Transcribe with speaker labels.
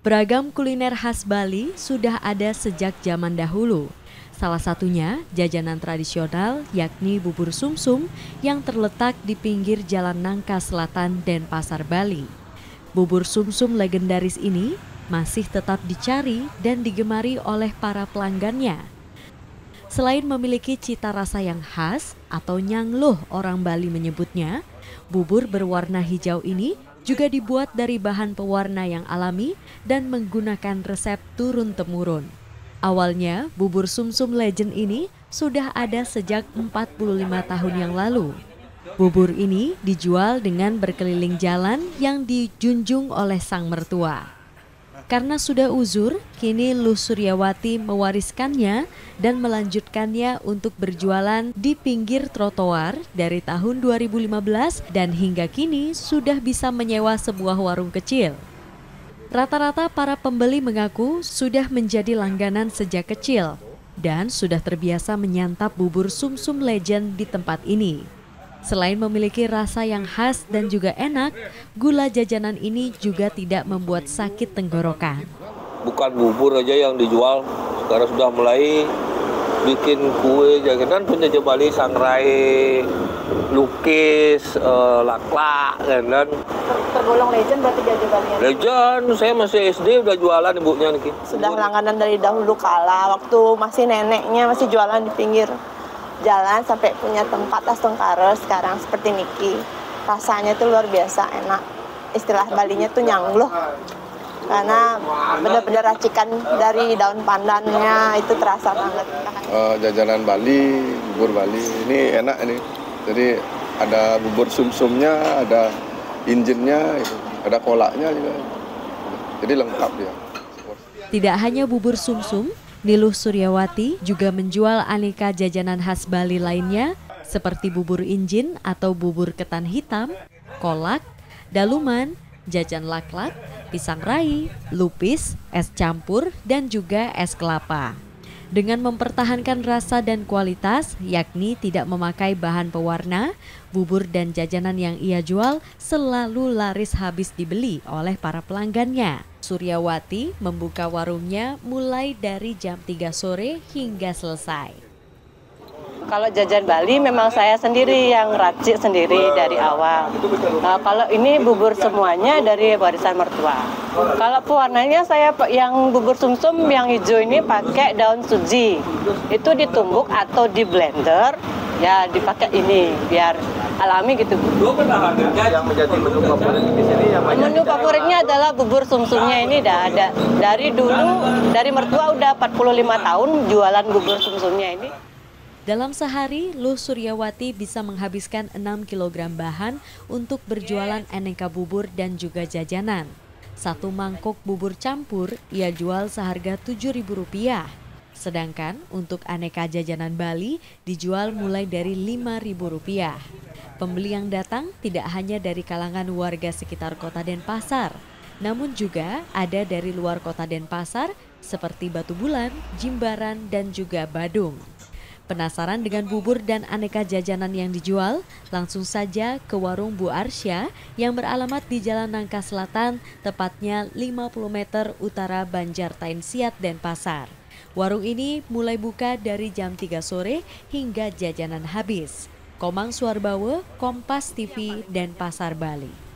Speaker 1: Beragam kuliner khas Bali sudah ada sejak zaman dahulu. Salah satunya jajanan tradisional yakni bubur sumsum yang terletak di pinggir Jalan Nangka Selatan Denpasar, Bali. Bubur sumsum legendaris ini masih tetap dicari dan digemari oleh para pelanggannya. Selain memiliki cita rasa yang khas atau nyangluh orang Bali menyebutnya, bubur berwarna hijau ini juga dibuat dari bahan pewarna yang alami dan menggunakan resep turun-temurun. Awalnya, bubur sumsum legend ini sudah ada sejak 45 tahun yang lalu. Bubur ini dijual dengan berkeliling jalan yang dijunjung oleh sang mertua. Karena sudah uzur, kini Lu Suryawati mewariskannya dan melanjutkannya untuk berjualan di pinggir trotoar dari tahun 2015 dan hingga kini sudah bisa menyewa sebuah warung kecil. Rata-rata para pembeli mengaku sudah menjadi langganan sejak kecil dan sudah terbiasa menyantap bubur sumsum -sum legend di tempat ini. Selain memiliki rasa yang khas dan juga enak, gula jajanan ini juga tidak membuat sakit tenggorokan.
Speaker 2: Bukan bubur aja yang dijual, sekarang sudah mulai bikin kue jajanan punya Bali sangrai, lukis, uh, laklak, dan dan
Speaker 3: tergolong legend berarti jajabannya.
Speaker 2: Legend, saya masih SD udah jualan ibunya nih.
Speaker 3: Sudah langganan dari dahulu kala, waktu masih neneknya masih jualan di pinggir jalan sampai punya tempat Astungkara sekarang seperti Niki. Rasanya itu luar biasa enak. Istilah Balinya tuh nyangluh. Karena benar-benar racikan dari daun pandannya itu terasa banget.
Speaker 4: Uh, jajanan Bali, bubur Bali ini enak ini. Jadi ada bubur sumsumnya, ada injinnya, ada kolaknya juga. Jadi lengkap ya.
Speaker 1: Tidak hanya bubur sumsum, Niluh Suryawati juga menjual aneka jajanan khas Bali lainnya seperti bubur injin atau bubur ketan hitam, kolak, daluman, jajan laklak, pisang rai, lupis, es campur, dan juga es kelapa. Dengan mempertahankan rasa dan kualitas, yakni tidak memakai bahan pewarna, bubur dan jajanan yang ia jual selalu laris habis dibeli oleh para pelanggannya. Suryawati membuka warungnya mulai dari jam 3 sore hingga selesai.
Speaker 3: Kalau jajan Bali memang saya sendiri yang racik sendiri dari awal. Nah, kalau ini bubur semuanya dari warisan mertua. Kalau pewarnanya saya yang bubur sumsum -sum yang hijau ini pakai daun suji. Itu ditumbuk atau di blender ya dipakai ini biar alami gitu.
Speaker 2: Yang menjadi menu favorit di sini yang
Speaker 3: Menu favoritnya adalah bubur sumsumnya ini udah ada. Dari dulu dari mertua udah 45 tahun jualan bubur sumsumnya ini.
Speaker 1: Dalam sehari, Luh Suryawati bisa menghabiskan 6 kg bahan untuk berjualan aneka bubur dan juga jajanan. Satu mangkok bubur campur ia jual seharga Rp7.000. Sedangkan untuk aneka jajanan Bali dijual mulai dari Rp5.000. Pembeli yang datang tidak hanya dari kalangan warga sekitar kota Denpasar, namun juga ada dari luar kota Denpasar seperti Batu Bulan, Jimbaran, dan juga Badung. Penasaran dengan bubur dan aneka jajanan yang dijual? Langsung saja ke warung Bu Arsya yang beralamat di Jalan Nangka Selatan, tepatnya 50 meter utara Banjartain Siat dan Pasar. Warung ini mulai buka dari jam 3 sore hingga jajanan habis. Komang Suarbawe, Kompas TV, dan Pasar Bali.